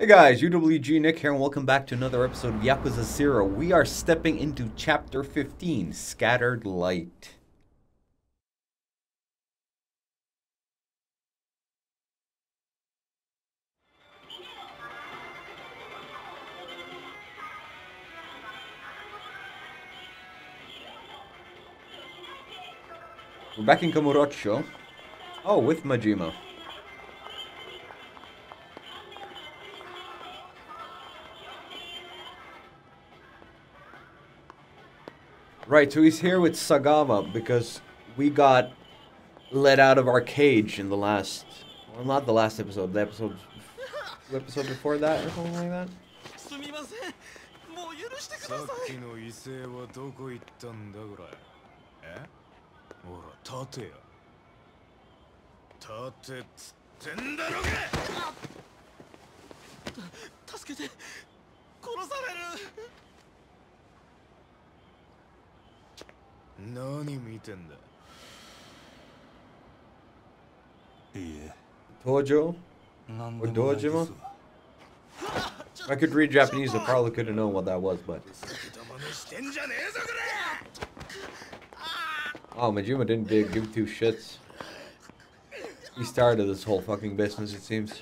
Hey guys, UWG Nick here, and welcome back to another episode of Yakuza 0. We are stepping into Chapter 15, Scattered Light. We're back in Kamurocho. Oh, with Majima. Right, so he's here with Sagawa because we got let out of our cage in the last, well, not the last episode, the episode, the episode before that or something like that. 何見てんだいいえ Tojo? Or Dojima? I could read Japanese, I probably could have known what that was, but. Oh, Majima didn't give two shits. He started this whole fucking business, it seems.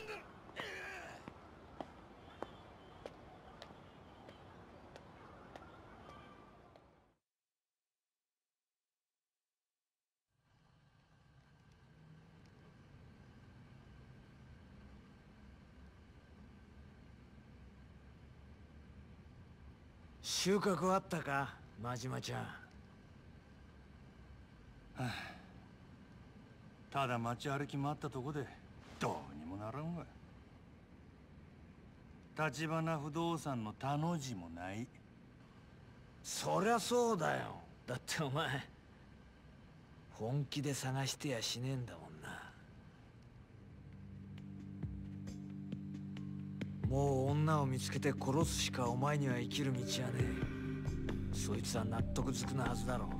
収穫あったか真島ちゃん、はあ、ただ街歩き回ったとこでどうにもならんわ立花不動産の他の字もないそりゃそうだよだってお前本気で探してやしねえんだもんもう女を見つけて殺すしかお前には生きる道はねえそいつは納得づくなはずだろ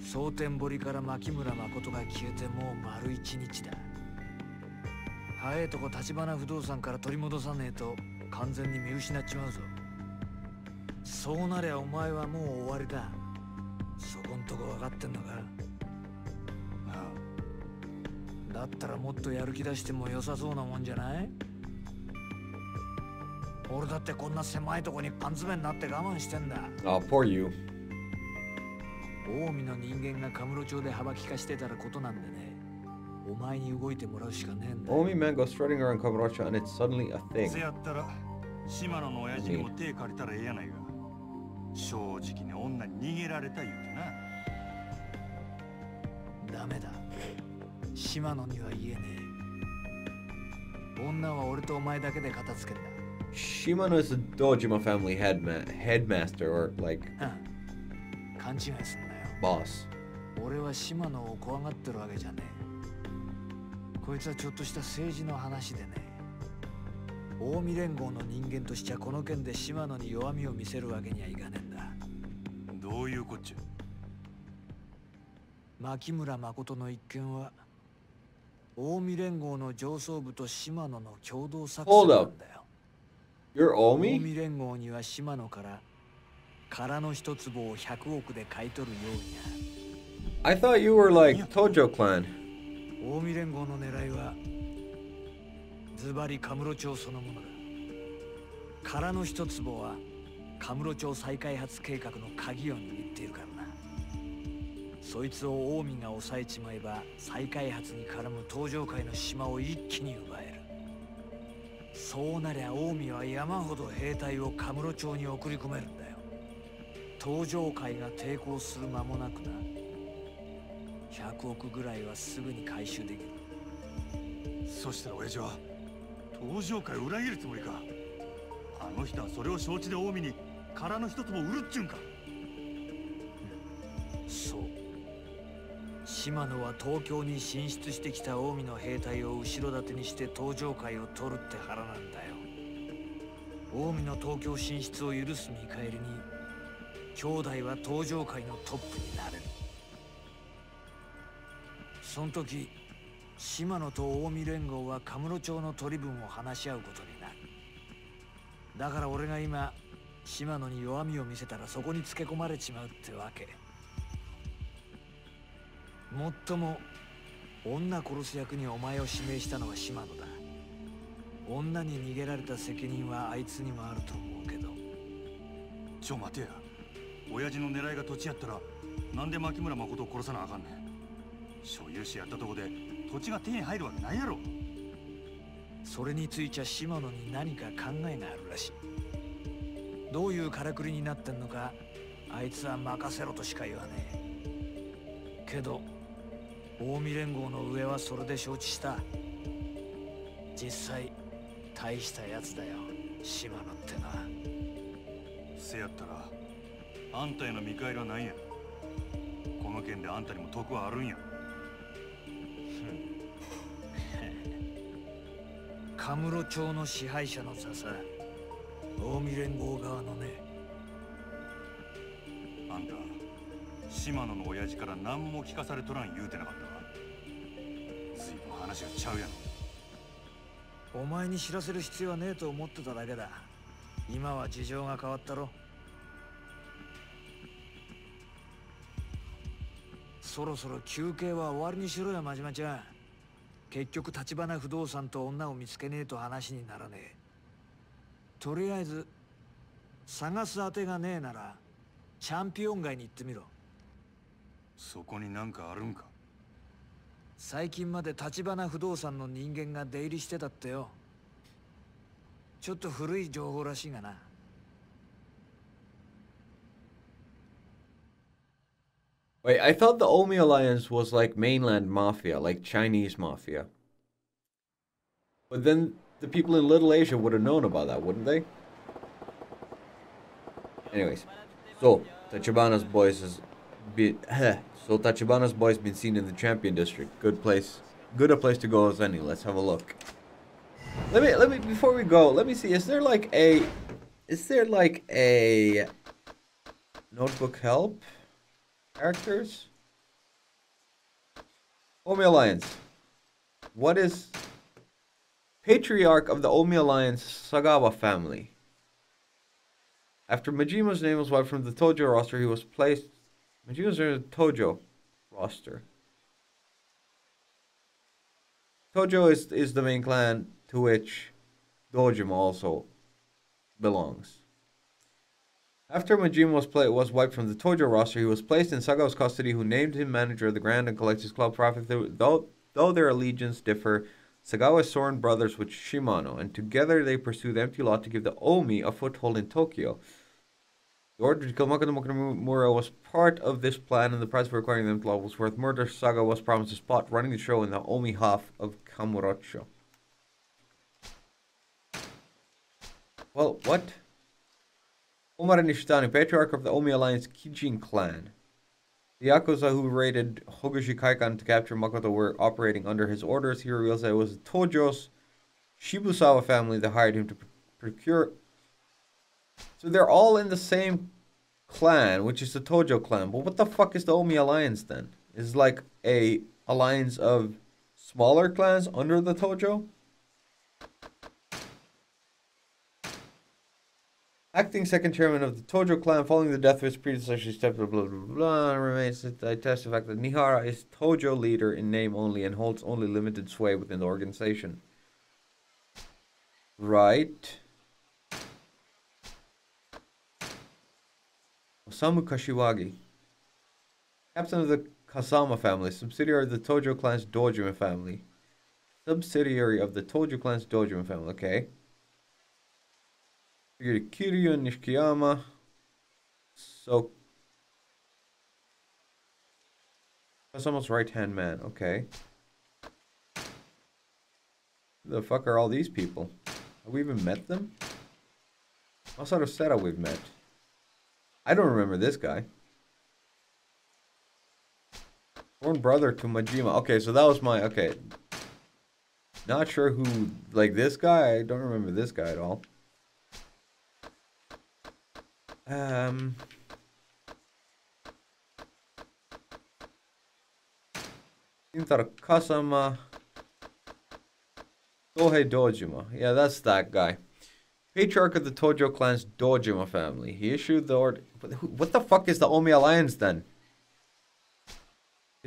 蒼天堀から牧村誠が消えてもう丸一日だ早いとこ立花不動産から取り戻さねえと完全に見失っちまうぞそうなりゃお前はもう終わりだそこんとこ分かってんのかだったらもっとやる気出しても良さそうなもんじゃない俺だってこんな狭いとこに缶詰になって我慢してんだ。あ、oh, poor you. 近江の人間がカムロ町で幅利かしてたらことなんでね。お前に動いてもらうしかねえんだ。近江 man goes strutting around k a m u and it's suddenly a thing. せやったら、島野の親父にも手借りたらええやないか。正直に女に逃げられた言うてな。ダメだ。島野には言えねえ女は俺とお前だけで片付けただ Shimano Dojima family headma headmaster or like boss. 俺はシマノを怖がってるわけじゃねえ。こいつはちょっとした政治の話でね。近江連合の人間としちゃこの件でシマノに弱みを見せるわけにはいかねえんだ。どういうこっちゃ牧村誠の一件は近江連合の上層部と島野の共同作戦なんだよ。You're 近江連合には島野から空の一坪を100億で買い取るようにな。I thought you were like Tojo clan. 近江連合の狙いはズバリカムロ町そのものだ。空の一坪はカムロ町再開発計画の鍵を握っているからそいつを近江が抑えちまえば再開発に絡む東上界の島を一気に奪えるそうなりゃ近江は山ほど兵隊をカムロ町に送り込めるんだよ東上界が抵抗する間もなくな100億ぐらいはすぐに回収できるそしたら親父は東上界を裏切るつもりかあの人はそれを承知で近江に殻の一つも売るっちゅうんか島野は東京に進出してきた近江の兵隊を後ろ盾にして登場界を取るって腹なんだよ近江の東京進出を許す見返りに兄弟は登場界のトップになれるその時島野と近江連合はカムロ町の取り分を話し合うことになるだから俺が今島野に弱みを見せたらそこにつけ込まれちまうってわけ。もっとも女殺す役にお前を指名したのは島野だ女に逃げられた責任はあいつにもあると思うけどちょ待てや親父の狙いが土地やったらなんで牧村誠を殺さなあかんねん所有者やったとこで土地が手に入るわけないやろそれについちゃ島野に何か考えがあるらしいどういうからくりになってんのかあいつは任せろとしか言わねえけど近江連合の上はそれで承知した実際大したやつだよ島野ってなせやったらあんたへの見返りはないやこの件であんたにも得はあるんやカムロ町の支配者の座さ近江連合側のねあんた島野の親父から何も聞かされとらん言うてなかった話ちゃうやろお前に知らせる必要はねえと思ってただけだ今は事情が変わったろそろそろ休憩は終わりにしろよ真島ちゃん結局橘不動産と女を見つけねえと話にならねえとりあえず探す当てがねえならチャンピオン街に行ってみろそこになんかあるんか I thought the Omi Alliance was like mainland mafia, like Chinese mafia. But then the people in Little Asia would have known about that, wouldn't they? Anyways, so Tachibana's boys is be, so Tachibana's boy's been seen in the champion district. Good place. Good a place to go as any. Let's have a look. Let me, let me, before we go, let me see, is there like a, is there like a notebook help? Characters? Omi Alliance. What is Patriarch of the Omi Alliance Sagawa family? After Majima's name was wiped from the Tojo roster, he was placed Majigos a Tojo roster. Tojo is is the main clan to which Dojima also belongs. After Majima play, was wiped from the Tojo roster, he was placed in Sagao's custody, who named him manager of the Grand and Collectors Club Profit. Though, though their allegiance differ, Sagawa Soren brothers with Shimano, and together they pursue the empty lot to give the Omi a foothold in Tokyo. The order to kill Makoto Mokonomura was part of this plan, and the price for acquiring them was worth murder. Saga was promised a spot running the show in the Omi half of Kamurocho. Well, what? Omar Nishitani, Patriarch of the Omi Alliance Kijin clan. The Yakuza who raided Hogushi Kaikan to capture Makoto were operating under his orders. He reveals that it was the Tojo's Shibusawa family that hired him to procure. So they're all in the same clan, which is the Tojo clan. But what the fuck is the Omi alliance then? Is like a alliance of smaller clans under the Tojo? Acting second chairman of the Tojo clan, following the death of his predecessor, step blah blah blah, blah remains I test the fact that Nihara is Tojo leader in name only and holds only limited sway within the organization. Right. Osamu Kashiwagi. Captain of the Kasama family, subsidiary of the Tojo clan's Dojima family. Subsidiary of the Tojo clan's Dojima family, okay. Figured Kiryu Nishikiyama. So. Kasama's right hand man, okay. Who the fuck are all these people? Have we even met them? What sort of setup we've met? I don't remember this guy. Born brother to Majima. Okay, so that was my... Okay. Not sure who... Like, this guy? I don't remember this guy at all. Um... Inter Kasama... Tohei Dojima. Yeah, that's that guy. Patriarch of the Tojo clan's Dojima family. He issued the order what the fuck is the Omi Alliance then?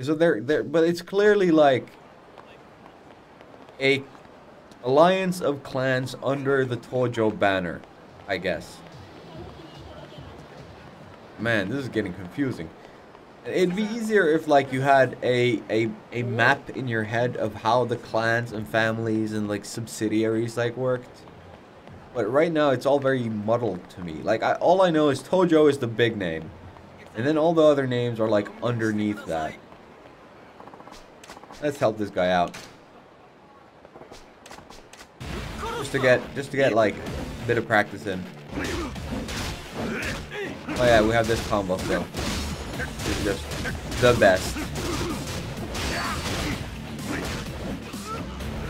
So they're there, but it's clearly like a alliance of clans under the Tojo banner, I guess. Man, this is getting confusing. It'd be easier if like you had a, a a map in your head of how the clans and families and like subsidiaries like worked. But right now, it's all very muddled to me. Like, I, all I know is Tojo is the big name. And then all the other names are, like, underneath that. Let's help this guy out. Just to get, just to get, like, a bit of practice in. Oh yeah, we have this combo still. It's just the best.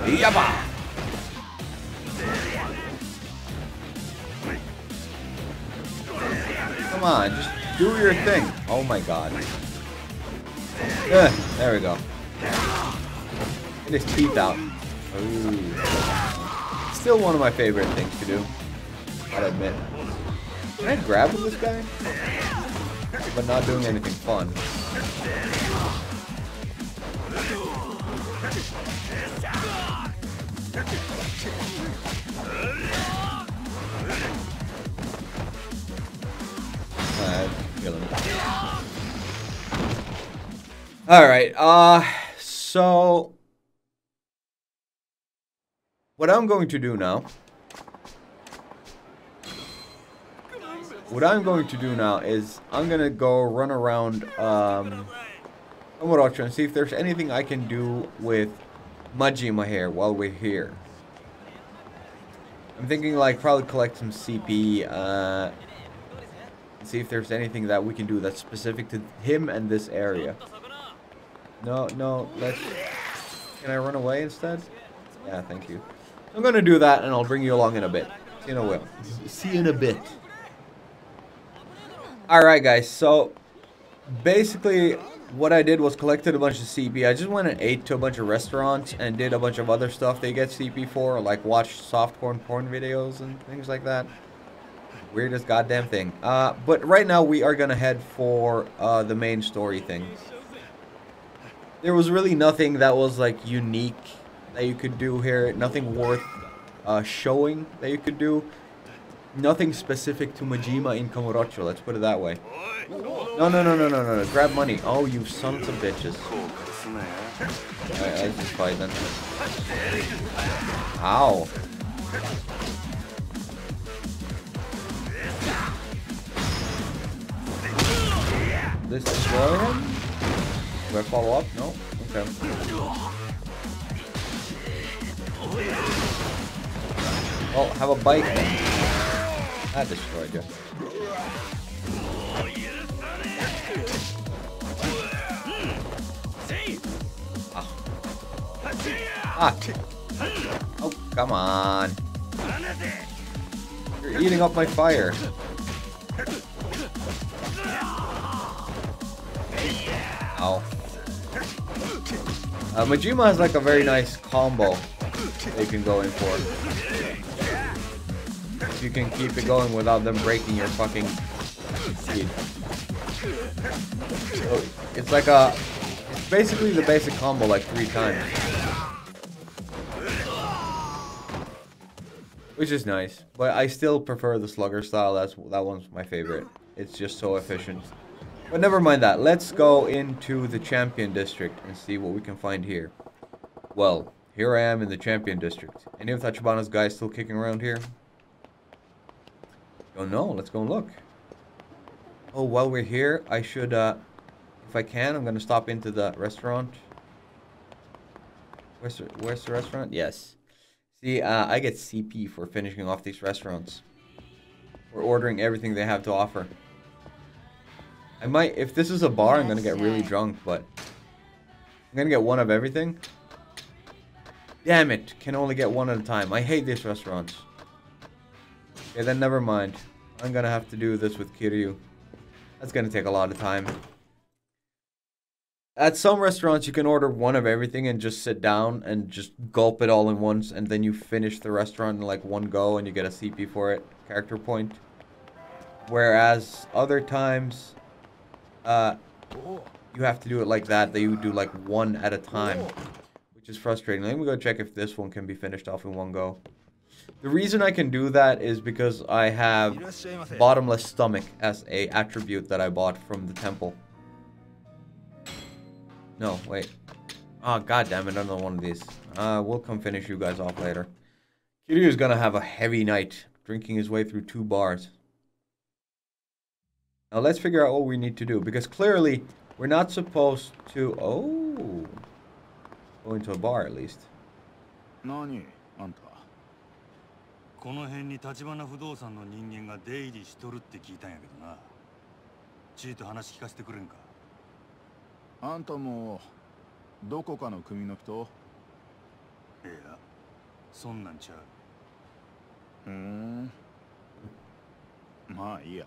Yabba! Come on, just do your thing. Oh my god. Ugh, eh, there we go. Get his teeth out. Ooh. Still one of my favorite things to do. I'd admit. Can I grab this guy? But not doing anything fun. All right. Uh, so what I'm going to do now. What I'm going to do now is I'm gonna go run around um, Omorocho and see if there's anything I can do with Majima here while we're here. I'm thinking like probably collect some CP. Uh, see if there's anything that we can do that's specific to him and this area. No, no, let's... Can I run away instead? Yeah, thank you. I'm gonna do that and I'll bring you along in a bit. See you in a while. See you in a bit. Alright guys, so basically what I did was collected a bunch of CP. I just went and ate to a bunch of restaurants and did a bunch of other stuff they get CP for, like watch soft porn porn videos and things like that. Weirdest goddamn thing. Uh, but right now we are gonna head for uh, the main story thing. There was really nothing that was like unique that you could do here. Nothing worth uh, showing that you could do. Nothing specific to Majima in Kamurocho, let's put it that way. No, no, no, no, no, no, no. Grab money. Oh, you sons of bitches. Alright, let's just fight then. Ow. this as well. Do I follow up? No? Okay. Oh, have a bite then. That destroyed you. Ah. ah. Oh, come on. You're eating up my fire. Ow. Uh, Majima has like a very nice combo you can go in for. You can keep it going without them breaking your fucking speed. So it's like a... It's basically the basic combo like three times. Which is nice. But I still prefer the Slugger style. That's That one's my favorite. It's just so efficient. But never mind that. Let's go into the Champion District and see what we can find here. Well, here I am in the Champion District. Any of Tachibana's guys still kicking around here? Oh no, Let's go and look. Oh, while we're here, I should, uh, if I can, I'm going to stop into the restaurant. Where's the, where's the restaurant? Yes. See, uh, I get CP for finishing off these restaurants. We're ordering everything they have to offer. I might, if this is a bar, I'm gonna get really drunk, but I'm gonna get one of everything. Damn it, can only get one at a time. I hate these restaurants. Okay, then never mind. I'm gonna have to do this with Kiryu. That's gonna take a lot of time. At some restaurants, you can order one of everything and just sit down and just gulp it all in once, and then you finish the restaurant in like one go and you get a CP for it, character point. Whereas other times, uh, you have to do it like that. They do like one at a time, which is frustrating. Let me go check if this one can be finished off in one go. The reason I can do that is because I have bottomless stomach as a attribute that I bought from the temple. No, wait. Ah, oh, goddamn it! another one of these. Uh, we'll come finish you guys off later. Kiryu is gonna have a heavy night, drinking his way through two bars. Now let's figure out what we need to do because clearly we're not supposed to. Oh, go into a bar at least. この辺に立花不動産の人間が出入りしとるって聞いたんやけどなちーと話聞かせてくれんかあんたもどこかの組の人いやそんなんちゃうふんまあいいや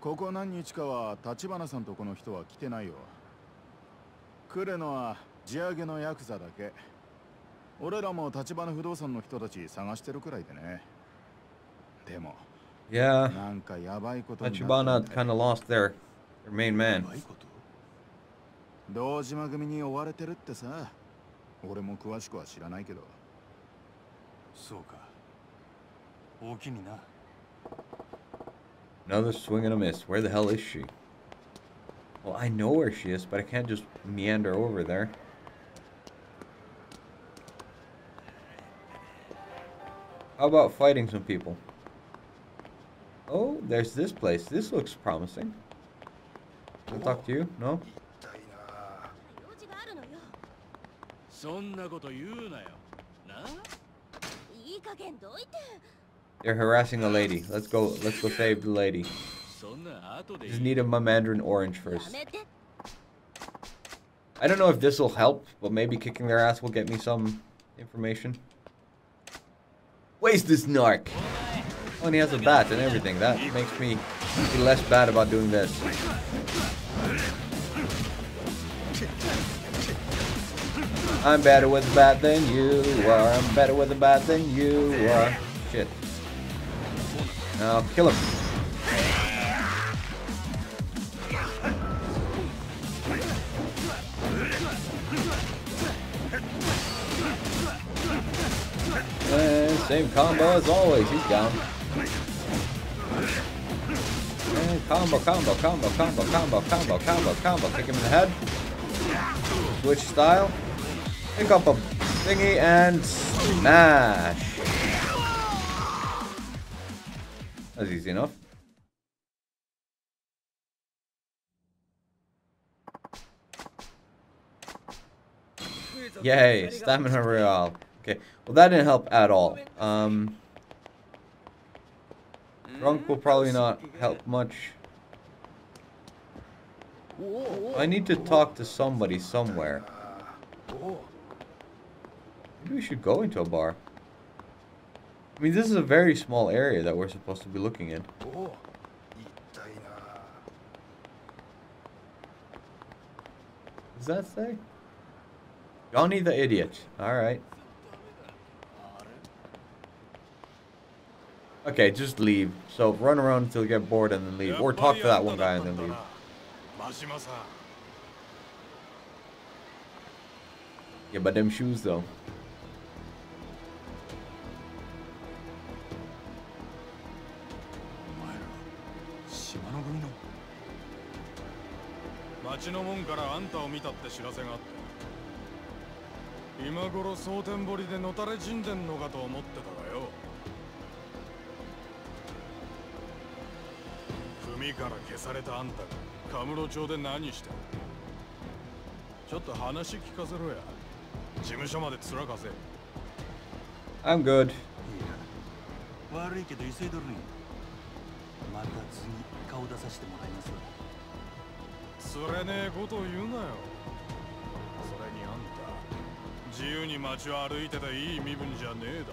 ここ何日かは立花さんとこの人は来てないよ来るのは地上げのヤクザだけ俺らも立花不動産の人たち探してるくらいでねでも Yeah. Tachibana kind of lost their, their main man. 堂島組に追われてるってさ俺も詳しくは知らないけどそうか大きにな Another swing and a miss. Where the hell is she? Well, I know where she is, but I can't just meander over there. How about fighting some people? Oh, there's this place. This looks promising. Can I talk to you? No? They're harassing a lady. Let's go. Let's go save the lady. Just need a mandarin orange first. I don't know if this will help, but maybe kicking their ass will get me some information. Where's this narc? Oh, and he has a bat and everything. That makes me feel less bad about doing this. I'm better with a bat than you are. I'm better with a bat than you are. Shit. No, uh, kill him. Uh, same combo as always, he's down. Uh, combo, combo, combo, combo, combo, combo, combo, combo. Kick him in the head. Switch style. Pick up a thingy and smash. That's easy enough. Yay, stamina real. Okay, well that didn't help at all. Um, drunk will probably not help much. I need to talk to somebody somewhere. Maybe we should go into a bar. I mean, this is a very small area that we're supposed to be looking in. Does oh, that say? Johnny the Idiot. Alright. Okay, just leave. So run around until you get bored and then leave. Or talk to that one guy and then leave. Yeah, but them shoes though. 町の門からあんたを見たって知らせがあった今頃蒼天堀で野垂れ死んでんのかと思ってたがよ組から消されたあんたがカムロ町で何してるちょっと話聞かせろや事務所まで面かせ I'm good 悪いけど急いどるんまた次顔出させてもらいますつれねえことを言うなよそれにあんた自由に街を歩いてていい身分じゃねえだ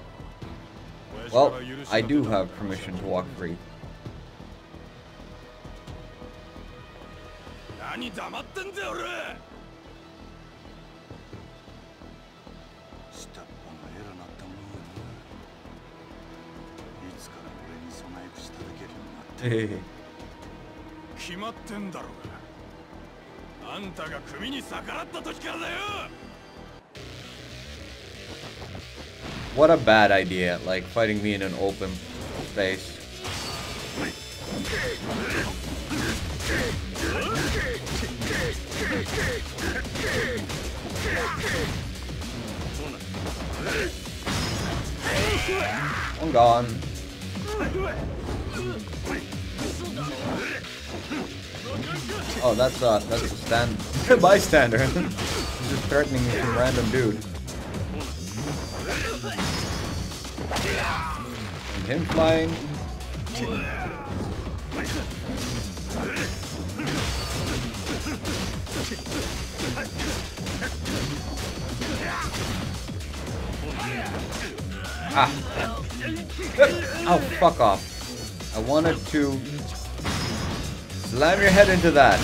Well, I do have permission to walk free. 何黙ってんだよ俺いつから俺に備えけるようになって 決まってんだろう What a bad idea, like fighting me in an open space. I'm gone. Oh, that's uh, that's a stand bystander. He's just threatening some random dude. And him flying. Ah. Oh, fuck off. I wanted to Slam your head into that.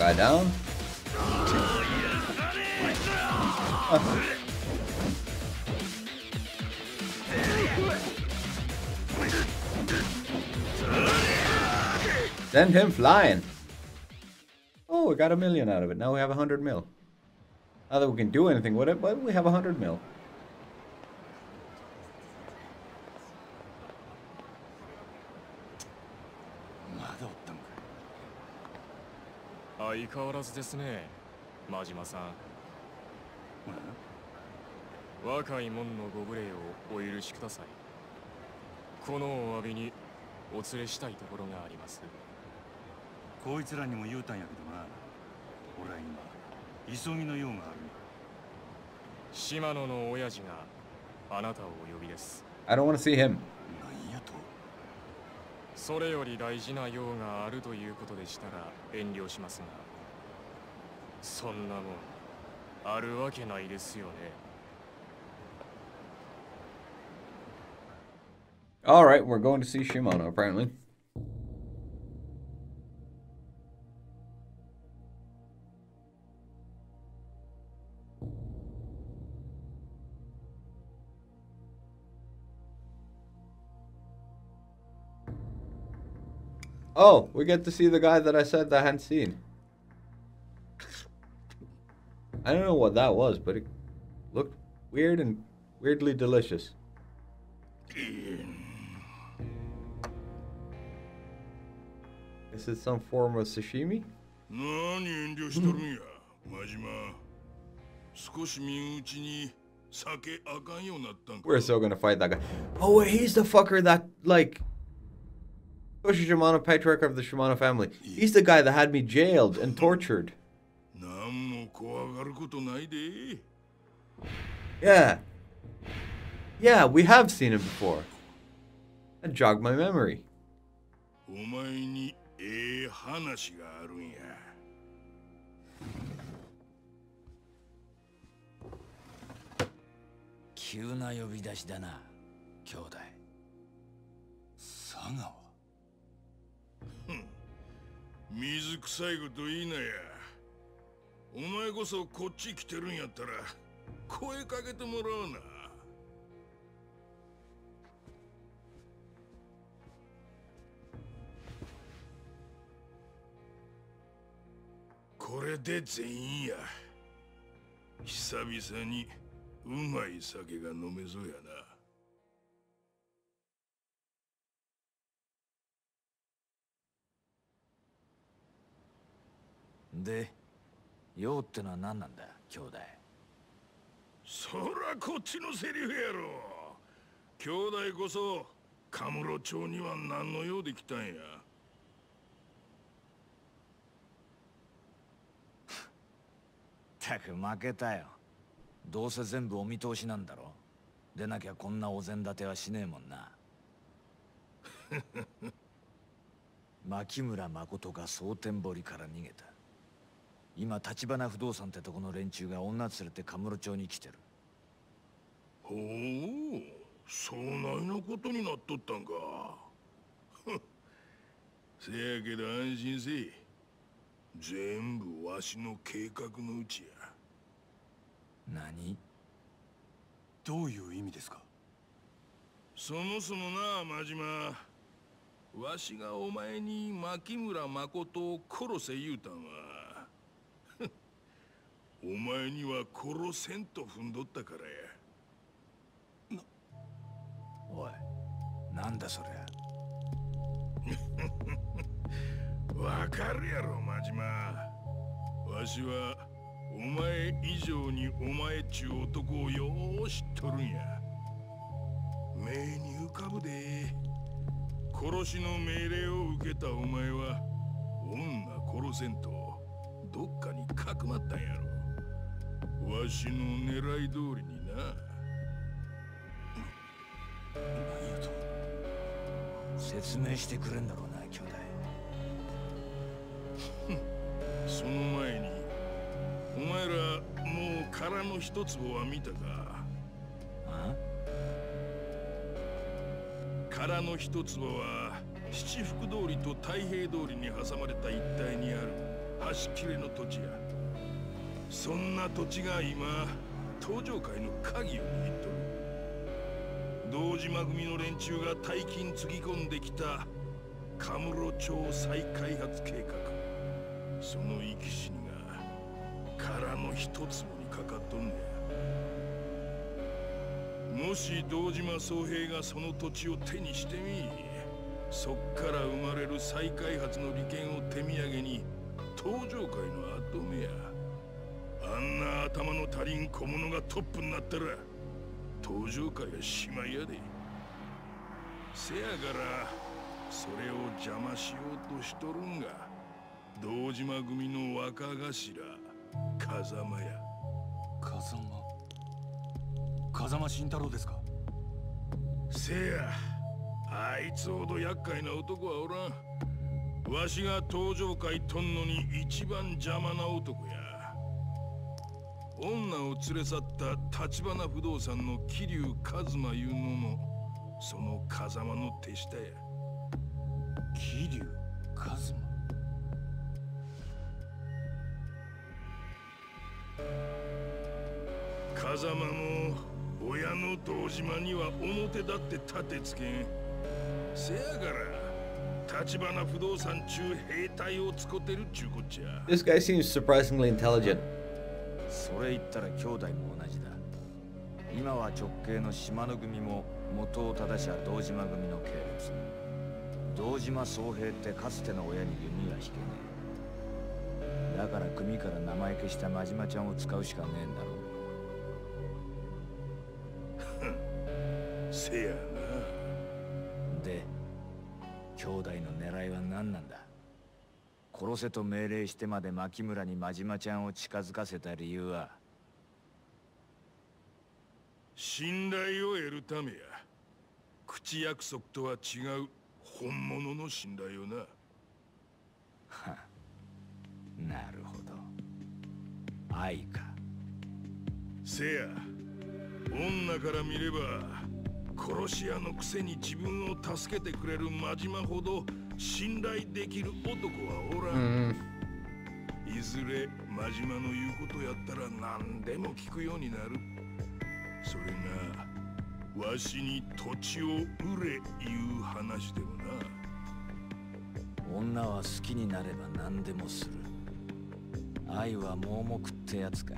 Guy down. Send him flying. Oh, we got a million out of it. Now we have a hundred mil. Now that we can do anything with it, but we have a hundred mil. 相変わらずですね真島さん若い者のご無礼をお許しくださいこのお詫びにお連れしたいところがありますこいつらにも言うたんやけどな俺は今急ぎの用がある島野の親父があなたをお呼びです I don't want to see him それより大事な用があるということでしたら遠慮しますがそんなもんあるわけないですよね All right, we're going to see Shimano apparently. Oh, we get to see the guy that I said that I hadn't seen. I don't know what that was, but it looked weird and weirdly delicious. Is it some form of sashimi? we are still gonna fight that guy. Oh, wait, he's the fucker that, like, Koshi Shimano, patriarch of the Shimano family. He's the guy that had me jailed and tortured. ことないで。お前にええ話があるんや。急な呼び出しだな、兄弟。水臭いこと言いなや。お前こそこっち来てるんやったら声かけてもらうなこれで全員や久々にうまい酒が飲めそうやなで用ってのは何なんだ兄弟そらこっちのセリフやろ兄弟こそカムロ町には何の用で来たんやたく負けたよどうせ全部お見通しなんだろでなきゃこんなお膳立てはしねえもんな 牧村誠が蒼天堀から逃げた今橘不動産ってとこの連中が女連れてカムロ町に来てるほうそないなことになっとったんかせやけど安心せい全部わしの計画のうちや何どういう意味ですかそもそもな真島わしがお前に牧村誠を殺せ言うたんはお前には殺せんと踏んどったからやおいなんだそりゃ わかるやろ真島わしはお前以上にお前っちゅう男をよう知っとるんや目に浮かぶで殺しの命令を受けたお前は女殺せんとどっかにかくまったんやろわしの狙い通りにな何やと説明してくれんだろうな兄弟 その前にお前らもう殻の一粒は見たか殻の一粒は七福通りと太平通りに挟まれた一帯にある端切れの土地やそんな土地が今東上界の鍵を握っとる堂島組の連中が大金つぎ込んできたカムロ町再開発計画その生き死にが殻の一粒にかかっとんねやもし堂島宗平がその土地を手にしてみそっから生まれる再開発の利権を手土産に東上界の跡目やな頭の足りん小物がトップになったら登場会はしまいやでせやからそれを邪魔しようとしとるんが堂島組の若頭風間や風間風間慎太郎ですかせやあいつほど厄介な男はおらんわしが登場会とんのに一番邪魔な男や女を連れ去った橘不動産の桐生一馬いうのもその風間の手下や桐生一馬風間も親の堂島には表立って立てつけんせやから橘不動産中兵隊を使ってるちゅうこっちゃ This guy seems surprisingly intelligent それ言ったら兄弟も同じだ今は直系の島の組も元を正しは堂島組の系列堂島宗平ってかつての親に弓は引けねえだから組から名前消した真島ちゃんを使うしかねえんだろう せやなで兄弟の狙いは何なんだ殺せと命令してまで牧村に真島ちゃんを近づかせた理由は信頼を得るためや口約束とは違う本物の信頼をななるほど愛かせや女から見れば殺し屋のくせに自分を助けてくれる真島ほど信頼できる男はおらん、うん、いずれ真島の言うことやったら何でも聞くようになるそれがわしに土地を売れいう話でもな女は好きになれば何でもする愛は盲目ってやつか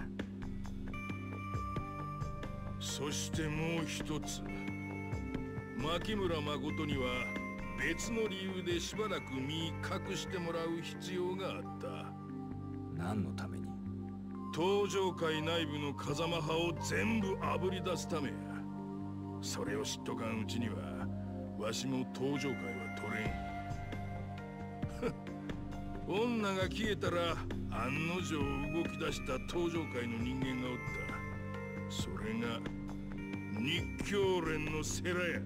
そしてもう一つ牧村誠には別の理由でしばらく身隠してもらう必要があった何のために登場界内部の風間派を全部あぶり出すためやそれを知っとかんうちにはわしも登場界は取れん女が消えたら案の定動き出した登場界の人間がおったそれが日教連のセラや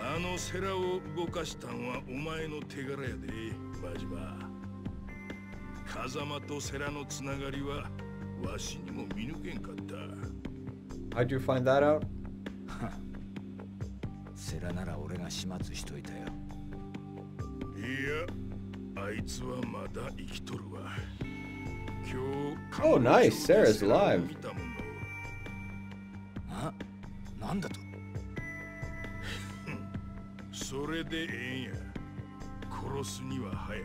あのセラを動かしたんはお前の手柄やでジ島風間とセラのつながりはわしにも見抜けんかった How'd you find that out? セラなら俺が始末しといたよいやあいつはまだ生きとるわ今日 Oh nice Sarah's live あなんだとそれでええんや殺すには早い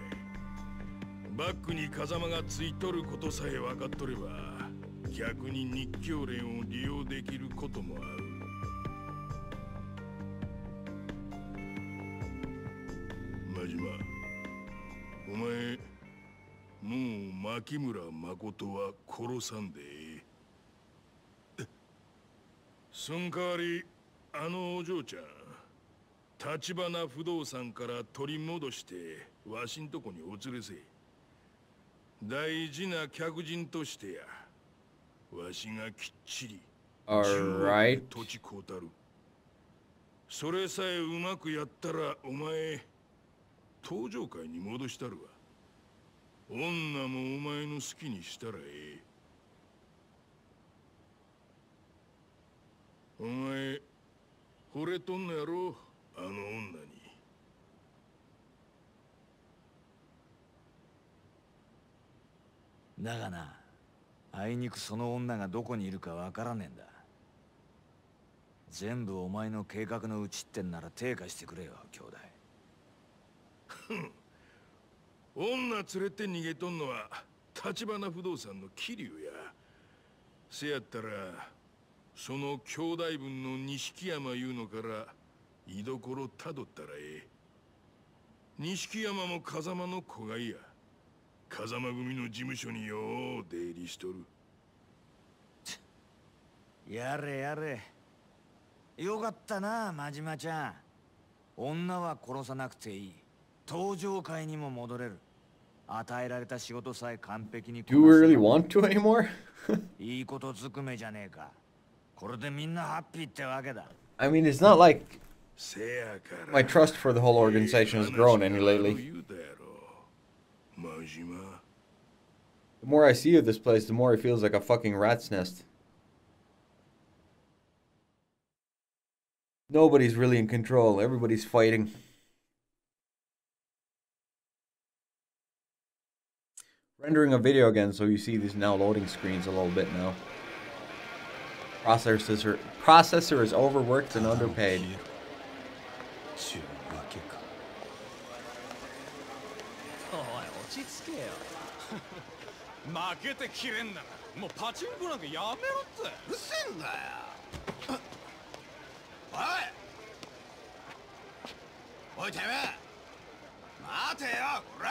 バックに風間がついとることさえ分かっとれば逆に日教連を利用できることもある真島お前もう牧村誠は殺さんでええそん代わりあのお嬢ちゃん立花不動産から取り戻してわしんとこにお連れせ大事な客人としてやわしがきっちり Alright 土地こうたるそれさえうまくやったらお前登場会に戻したるわ女もお前の好きにしたらええお前惚れとんのやろうあの女にだがなあいにくその女がどこにいるかわからねえんだ全部お前の計画のうちってんなら手貸してくれよ兄弟女連れて逃げとんのは橘不動産の桐生やせやったらその兄弟分の錦山いうのから居所たどったらええ錦山も風間の子がいや風間組の事務所によう出入りしとるやれやれよかったな真島ちゃん女は殺さなくていい登場会にも戻れる与えられた仕事さえ完璧に Do we really want to anymore? いいことずくめじゃねえかこれでみんなハッピーってわけだ I mean it's not like My trust for the whole organization has grown any lately. Oh? The more I see of this place, the more it feels like a fucking rat's nest. Nobody's really in control. Everybody's fighting. Rendering a video again, so you see these now loading screens a little bit now. Processor, processor is overworked and underpaid. ちゅうけかおい落ち着けよ負けてきれんならもうパチンコなんかやめろってうるせえんだよおいおいてめえ待てよこれ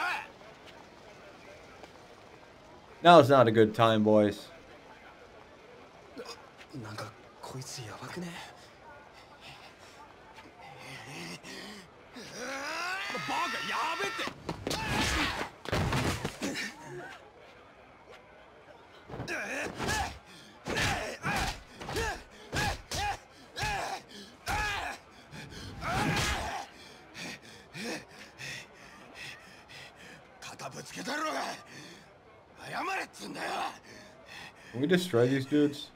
Now it's not a good time, boys. なんかこいつやばくねバカやべって肩ぶつけたが謝れっつんだよ Can we destroy these dudes?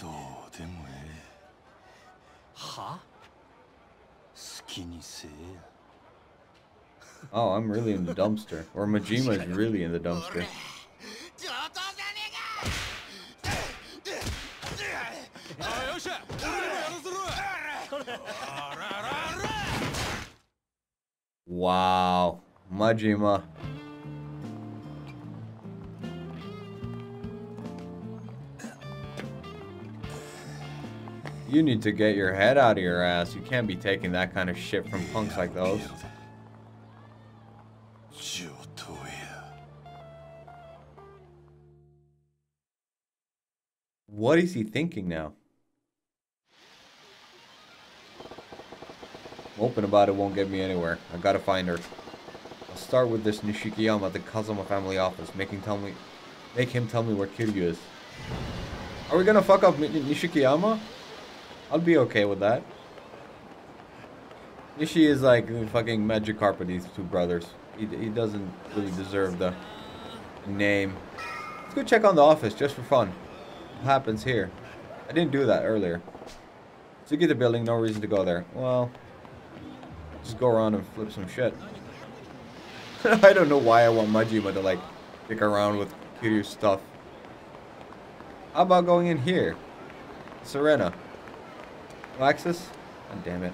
どうでもええは Can you see? Oh, I'm really in the dumpster. Or Majima is really in the dumpster. Wow. Majima. You need to get your head out of your ass. You can't be taking that kind of shit from punks like those. What is he thinking now? Open about it won't get me anywhere. I gotta find her. I'll start with this Nishikiyama at the Kazuma family office. Make him tell me, make him tell me where Kiryu is. Are we gonna fuck up Nishikiyama? I'll be okay with that. Ishii is like fucking Magic Carpet, these two brothers. He, he doesn't really deserve the name. Let's go check on the office just for fun. What happens here? I didn't do that earlier. So you get the building, no reason to go there. Well, just go around and flip some shit. I don't know why I want Majima to like stick around with Kiryu stuff. How about going in here? Serena. Alexis? God ah, damn it.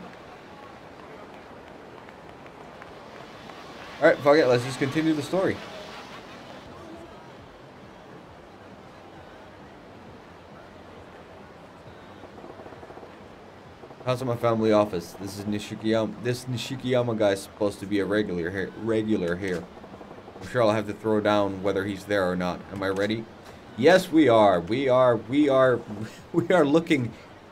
Alright, fuck it, let's just continue the story. How's my family office? This is Nishikiyama. This Nishikiyama guy's supposed to be a regular here. Regular here. I'm sure I'll have to throw down whether he's there or not. Am I ready? Yes, we are. We are. We are. We are looking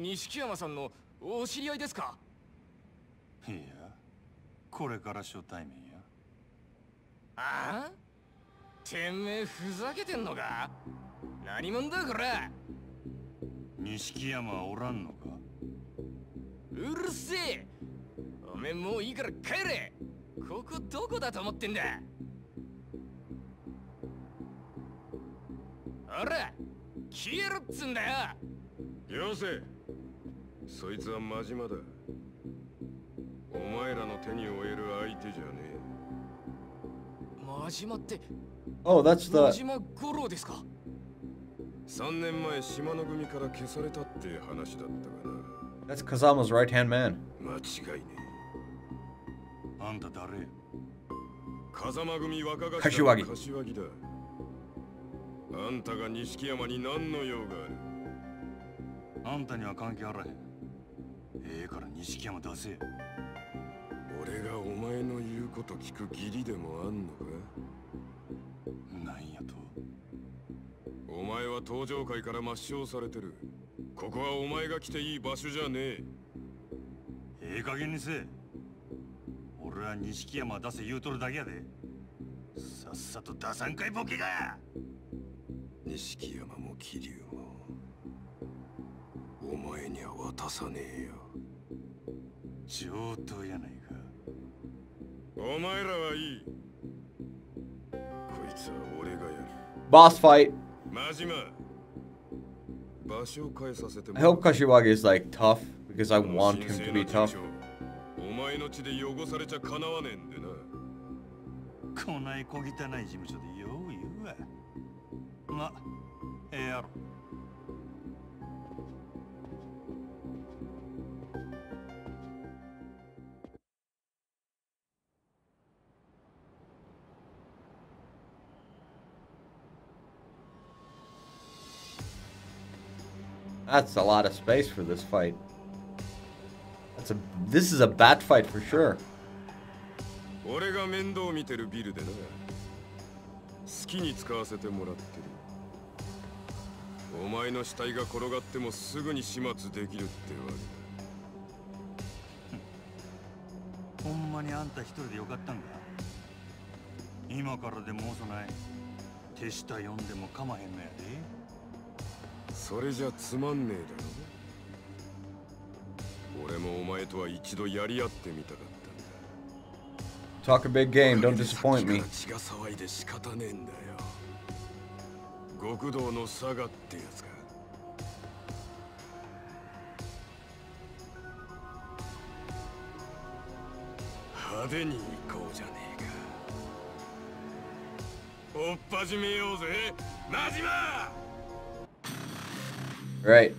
錦山さんのお知り合いですかいやこれから初対面やああてめえふざけてんのか何者だこら錦山はおらんのかうるせえおめえもういいから帰れここどこだと思ってんだあら消えろっつんだよよせそいつは真島だお前らの手に負える相手じゃねえ真島って Oh, that's the... 真島五郎ですか三年前島の組から消されたって話だったかな That's Kazama's right hand man 間違いねえあんた誰風間組若頭柏木柏木だあんたが錦山に何の用があるあんたには関係あらへんええから錦山出せ俺がお前の言うこと聞く義理でもあんのかなんやとお前は登場界から抹消されてるここはお前が来ていい場所じゃねえええ加減にせ俺は錦山出せ言うとるだけやでさっさと出さんかいボケが錦山も桐生お前には渡さねえよ上等やないかお前らはいいこいつは俺がやるバスファイトマジマ場所を変えさせても I hope Kashiwagi is like tough because I want him to be tough お前の血で汚されちゃかなわねえんでなこない小汚い事務所でよう言うわま、ええやろ That's a lot of space for this fight. That's a, this is a bat fight for sure. 俺が面倒見てるビルでね好きに使わせてもらってるお前の死体が転がってもすぐに始末できるってわけだほんまにあんた一人でよかったんか今からでも遅ない手下呼んでもかまへんのやでそれじゃつまんねえだろ俺もお前とは一度やり合ってみたかったんだ Talk a big game, don't disappoint me 血が騒いで仕方ねえんだよ極道の佐賀ってやつか派手に行こうじゃねえかおっぱじめようぜ真島 Right.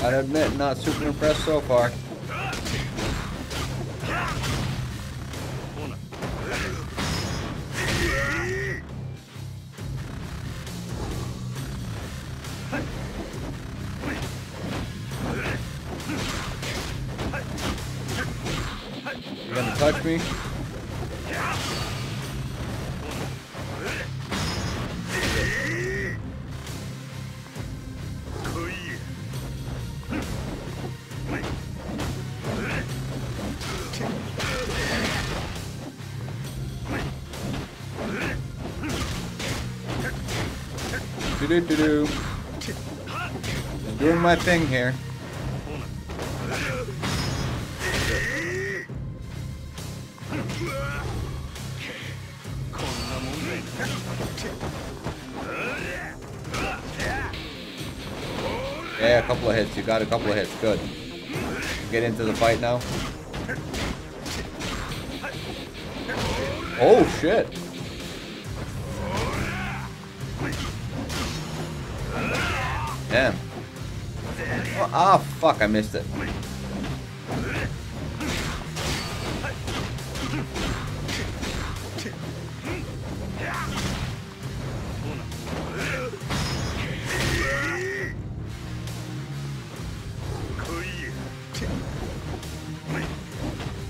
I'd admit, not super impressed so far. you gonna touch me? do do do Doing my thing here. Yeah, a couple of hits. You got a couple of hits. Good. Get into the fight now. Oh, shit. Ah, oh, fuck, I missed it.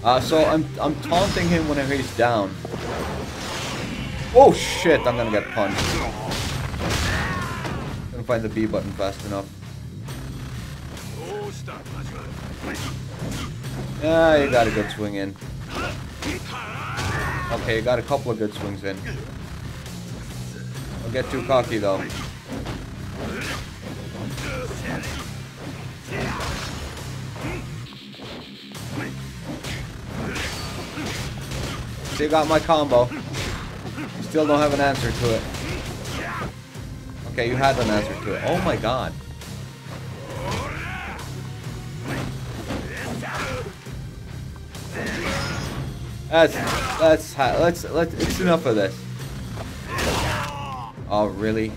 Uh, so I'm I'm taunting him whenever he's down. Oh shit! I'm gonna get punched. Gonna find the B button fast enough. Ah, you got a good swing in. Okay, you got a couple of good swings in. Don't get too cocky, though. Still got my combo. Still don't have an answer to it. Okay, you had an answer to it. Oh my god. That's that's hot. let's let's it's enough of this. Oh really?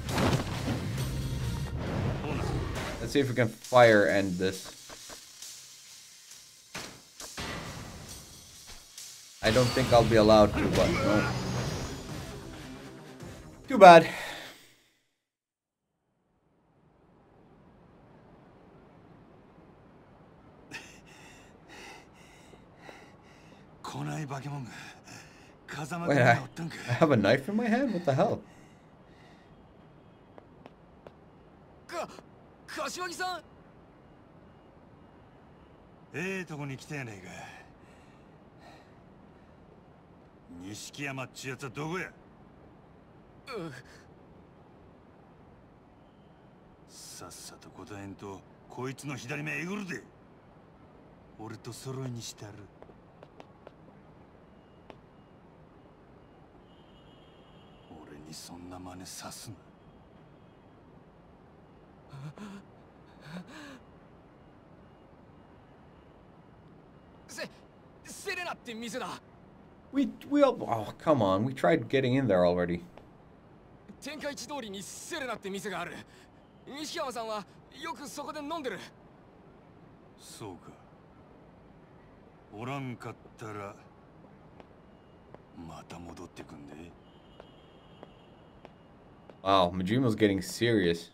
Let's see if we can fire end this. I don't think I'll be allowed to, but no. Too bad. i have a knife in my hand? What the hell? ええとこに来たやねえか錦山っちやつはどこやさっさと答えんとこいつの左目えぐるで俺と揃いにしたるにそんな真似さすなセセレナって店だ We, we all, oh, come on, we tried getting in there already. 天下一通りにセレナって店がある。西山さんはよくそこで飲んでる。そうか。おらんかったら、また戻ってくんで。Wow, Majuma's getting serious.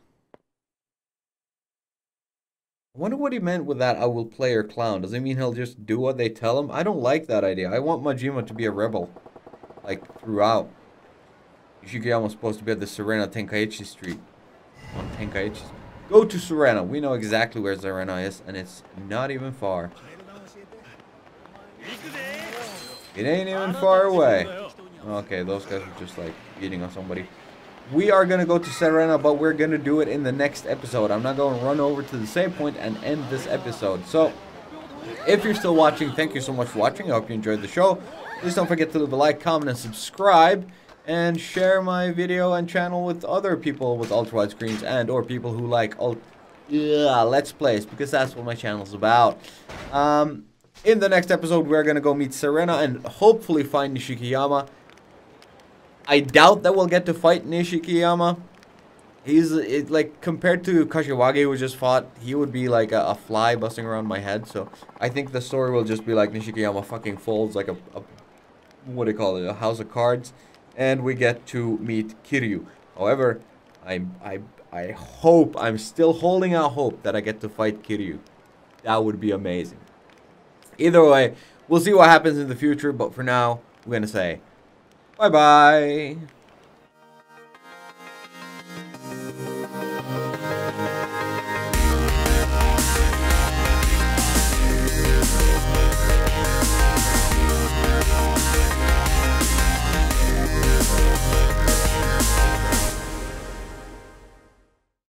I wonder what he meant with that I will play your clown. Does it mean he'll just do what they tell him? I don't like that idea. I want Majima to be a rebel. Like, throughout. Ishigayama's supposed to be at the Serena Tenkaichi Street. On Tenkaichi Street. Go to Serena. We know exactly where Serena is, and it's not even far. It ain't even far away. Okay, those guys are just like beating on somebody. We are going to go to Serena, but we're going to do it in the next episode. I'm not going to run over to the same point and end this episode. So, if you're still watching, thank you so much for watching. I hope you enjoyed the show. Please don't forget to leave a like, comment, and subscribe. And share my video and channel with other people with ultra-wide screens and or people who like yeah, Let's Plays because that's what my channel's about. Um, in the next episode, we're going to go meet Serena and hopefully find Nishikiyama. I doubt that we'll get to fight Nishikiyama. He's it, like compared to Kashiwagi, who just fought, he would be like a, a, fly busting around my head. So I think the story will just be like Nishikiyama fucking folds like a, a what do you call it, a house of cards, and we get to meet Kiryu. However, I I I hope I'm still holding out hope that I get to fight Kiryu. That would be amazing. Either way, we'll see what happens in the future. But for now, we're gonna say 拜拜。